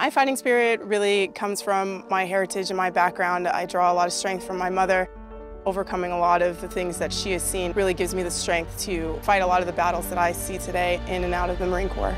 My fighting spirit really comes from my heritage and my background. I draw a lot of strength from my mother. Overcoming a lot of the things that she has seen really gives me the strength to fight a lot of the battles that I see today in and out of the Marine Corps.